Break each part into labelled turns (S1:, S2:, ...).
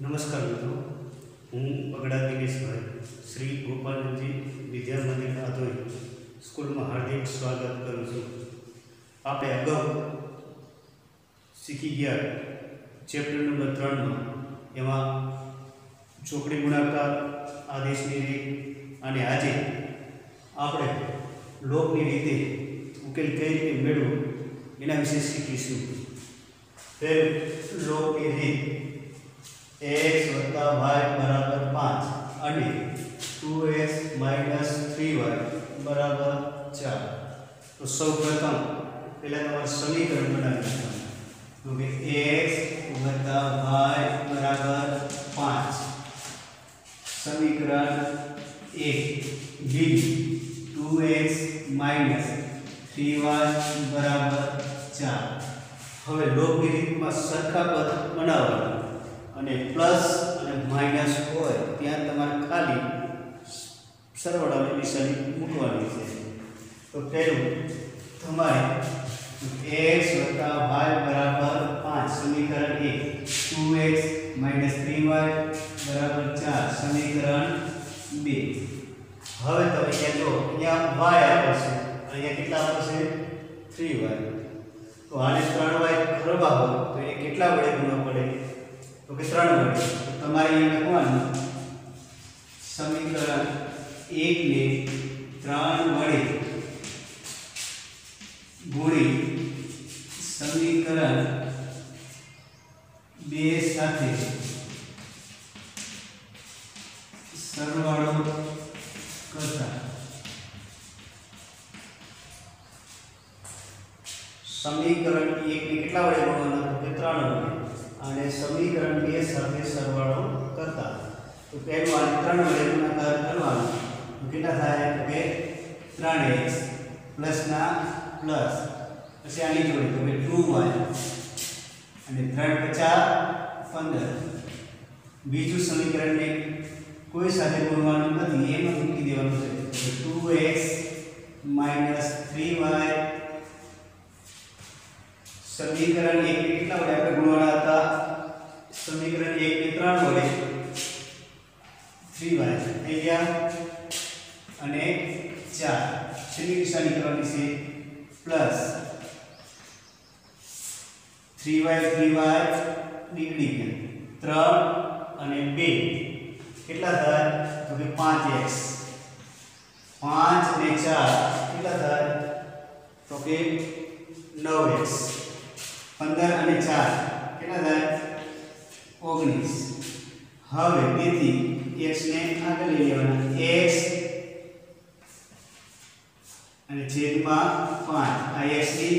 S1: નમસ્કાર મિત્રો. હું બગડા દિનેશભાઈ, શ્રી ગોપાલજી વિદ્યા મંદિર આધોઈ સ્કૂલમાં હાર્દિક સ્વાગત કરું છું. આપણે અગાઉ શીખી ગયા ચેપ્ટર નંબર ત્રણમાં એમાં ચોકડી ગુણાકાર આદેશની રીત અને આજે આપણે લોકની રીતે ઉકેલ કઈ રીતે મેળવો એના વિશે શીખીશું. તે લોકની રીત. એક્સ વત્તા વાય બરાબર પાંચ અને two X minus three Y બરાબર ચાર તો સૌ પ્રથમ પહેલાં તમારે સમીકરણ બનાવી નાખવાનું તો કે એક્સ વત્તા વાય બરાબર પાંચ સમીકરણ એક બીજું two X minus three Y બરાબર ચાર હવે લોભની રીતમાં સરખા પદ બનાવવાના અને પ્લસ અને માઇનસ હોય ત્યાં તમારે ખાલી સરવાળાની નિશાની મૂકવાની છે. તો પહેલું તમારે એક્સ વત્તા વાય બરાબર પાંચ, સમીકરણ એક. Two x minus three y બરાબર ચાર, સમીકરણ બે. હવે તમે અહીંયા જો, અહીંયા વાય છે. અહીંયા કેટલા આપે થ્રી વાય તો આને ત્રણ વાય કરવા હોય તો એ કેટલા વડે ગુણવા પડે? તો કે ત્રણ વડે તો તમારે અહીંયા લખવાનું. સમીકરણ એકને ત્રણ વડે ગુણી સમીકરણ બે સાથે સરવાળો કરતા. સમીકરણ એક ને કેટલા વડે ગુણવાના? તો કે ત્રણ વડે. અને સમીકરણ બે સાથે સરવાળો કરતા તો પહેલું આ ત્રણ વડે ગુણાકાર કરવાનો તો કેટલા થાય તો કે ત્રણ એક્સ પ્લસના પ્લસ પછી આની જોડે તો કે ટુ વાય અને ત્રણ પચાસ પંદર બીજું સમીકરણને કોઈ સાથે ગુણવાનું નથી એમાં મૂકી દેવાનું છે two X minus three Y સમીકરણ એક ને કેટલા વડે બે કેટલા થાય તો કે પાંચ એક્સ પાંચ ને ચાર કેટલા થાય તો કે નવ એક્સ પંદર અને ચાર કેટલા થાય ઓગણીસ હવે તેથી એક્સ ને આગળ લઈ લેવાના એક્સ અને છેદમાં પાંચ આ એક્સ ની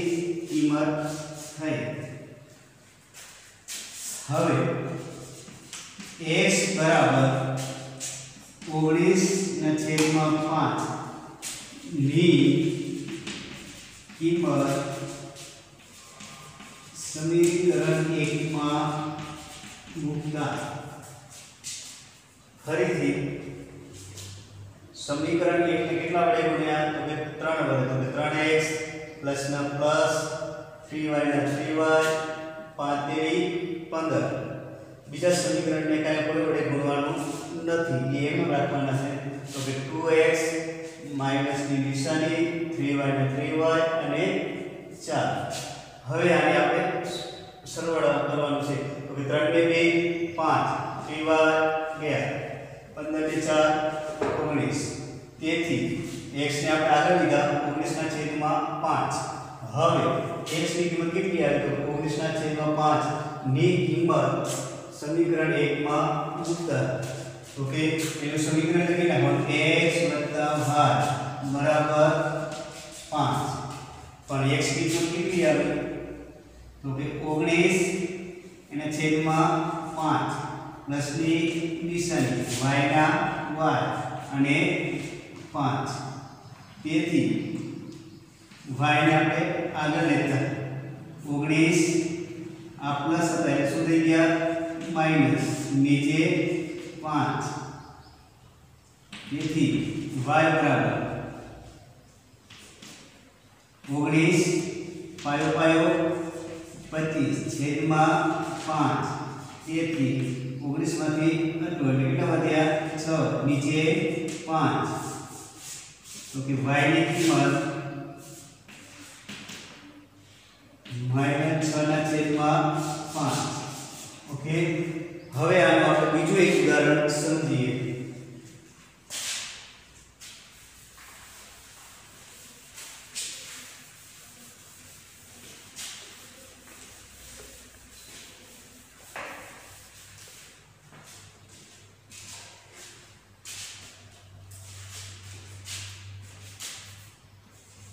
S1: કિંમત થઈ હવે એક્સ બરાબર ઓગણીસ ના છેદમાં પાંચ ની કિંમત સમીકરણ એકમાં મૂકતા ફરીથી સમીકરણ એકને કેટલા વડે ગુણ્યા તો કે ત્રણ વડે તો કે ત્રણ એક્સ પ્લસ ના પ્લસ થ્રી વાય ના થ્રી વાય પાંચ તેરી પંદર બીજા સમીકરણને કાંઈ કોઈ વડે ગુણવાનું નથી એમ રાખવાના છે તો કે ટુ એક્સ માઇનસની નિશાની થ્રી વાય ને થ્રી વાય અને ચાર હવે આને આપણે સરવાળો કરવાનો છે તો કે ત્રણ ને બે પાંચ થ્રી વાય ગયા પંદર ને ચાર ઓગણીસ તેથી એક્સ ને આપણે આગળ લીધા ઓગણીસના છેદમાં પાંચ હવે એક્સ ની કિંમત કેટલી આવી તો ઓગણીસના છેદમાં પાંચ ની કિંમત સમીકરણ એકમાં મૂકતા ઓકે એનું સમીકરણ લખી નાખવાનું. X બરાબર પાંચ. પણ x ની કિંમત કેટલી આવે? તો કે ઓગણીસ. એના છેદમાં પાંચ. પ્લસની નિશાની y ના y અને પાંચ. તેથી y ને આપણે આગળ લેતા. ઓગણીસ. આ પ્લસ હતા, એટલે શું થઈ ગયા? માઇનસ નીચે પાંચ. તેથી y બરાબર ઓગણીસ, પાયો પાયો પચીસ, છેદમાં પાંચ. તેથી ઓગણીસમાંથી આટલું એટલે કેટલા વધ્યા? છ. નીચે પાંચ. તો કે y ની કિંમત ઓકે હવે આનું આપણે બીજું એક ઉદાહરણ સમજીએ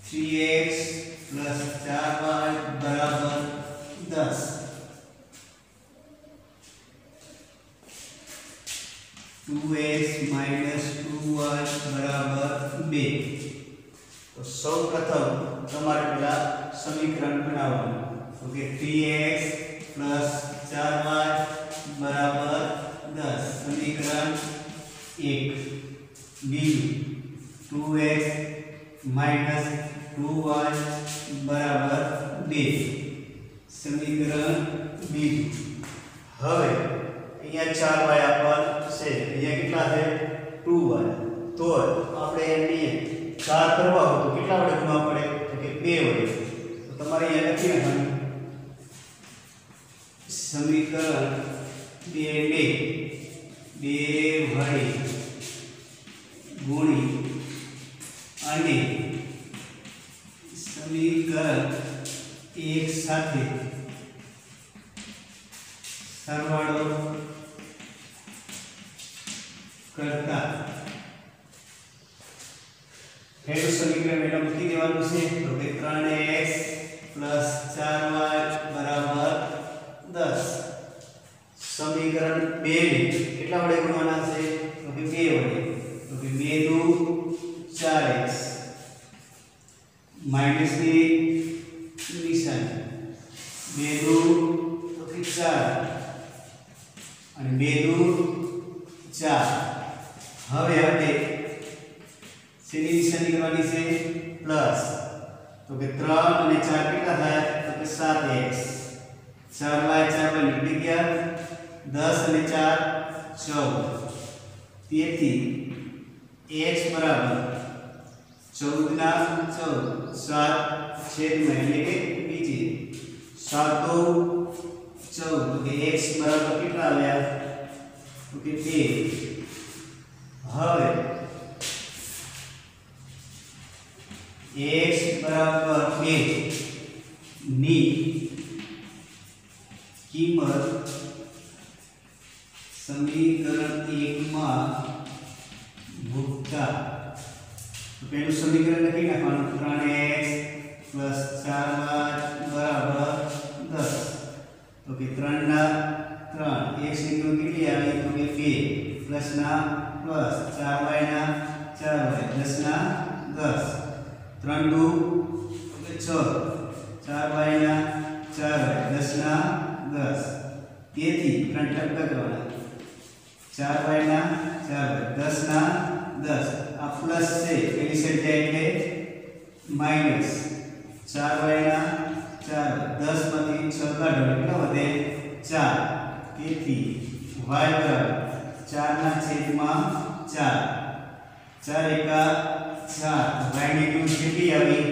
S1: थ्री एक्स प्लस चार वाई बराबर दस તો સૌ પ્રથમ તમારે પેલા સમીકરણ બનાવવાનું ઓકે 3x 4y બરાબર 10 સમીકરણ 1 બીજું 2x 2y બરાબર 2 સમીકરણ બીજું હવે અહીંયા 4y આપવાનું છે અહીંયા કેટલા છે 2y તો આપણે એમને 4 કરવા હોય તો કેટલા વડે ગુણવા પડે તો કે બે વડે. તો તમારે અહીંયા લખી નાખવાનું. સમીકરણ બે બે. બે વડે ગુણી અને સમીકરણ એક સાથે સરવાળો કરતા એનું સમીકરણ એટલે મૂકી દેવાનું છે તો કે 3x 4y 10 સમીકરણ 2 ને કેટલા વડે ગુણવાના છે તો કે 2 વડે તો કે 2 2 4x 2 તો કે 3 અને 4 કેટલા થાય તો કે 7x 4y 4y નીકળી ગયા 10 અને 4 14 તેથી x બરાબર 14 ના 14 7 છેદમાં એટલે કે બીજી 7 દો 14 તો કે x બરાબર કેટલા આવ્યા તો કે 2 હવે x બરાબર 2 ની કિંમત સમીકરણ 1 માં મૂકતા તો પહેલું સમીકરણ લખી નાખવાનું 3x 4y બરાબર 10 તો કે 3 ના 3 x ની કિંમત કેટલી આવી તો કે 2 પ્લસ ના પ્લસ 4y ના 4y પ્લસ ના 10 ત્રણ દુ છ. ચાર બાયના ચાર, દસના દસ. તેથી ત્રણ ટકા કરવાના ચાર બાયના ચાર, દસના દસ. આ પ્લસ છે, પેલી જાય એટલે માઇનસ ચાર બાયના ચાર દસમાંથી છ કાઢો એટલે વધે? ચાર. તેથી વાય બરાબર ચારના છેદમાં ચાર. ચાર એકા ચાર y ની કિંમત કેટલી આવી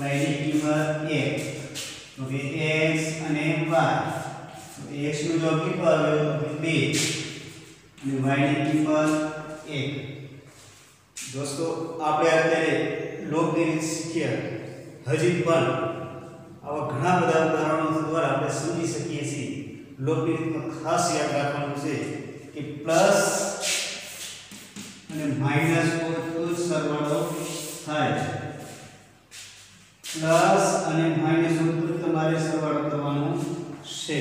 S1: y ની કિંમત 1 તો કે x અને y તો x નો જવાબ કેટલો આવ્યો તો કે 2 અને y ની કિંમત 1 દોસ્તો આપણે અત્યારે લોગની રીત શીખ્યા હજી પણ આવા ઘણા બધા ઉદાહરણો દ્વારા આપણે સમજી શકીએ છીએ લોગની રીતમાં ખાસ યાદ રાખવાનું છે કે પ્લસ અને માઈનસ હોય તો જ સરવાળો થાય છે. પ્લસ અને માઇનસ ઉપર તમારે સરવાળો કરવાનો છે.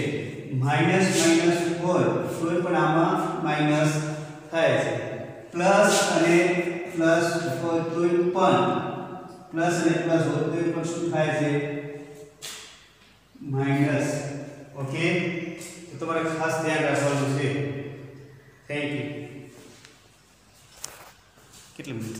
S1: માઇનસ માઇનસ હોય તો પણ આમાં માઇનસ થાય છે. પ્લસ અને પ્લસ હોય તો પણ. પ્લસ અને પ્લસ હોય તો પણ શું થાય છે? Minus okay? તો તમારે ખાસ ધ્યાન રાખવાનું છે. થેન્ક યુ કેટલી મિનિટ?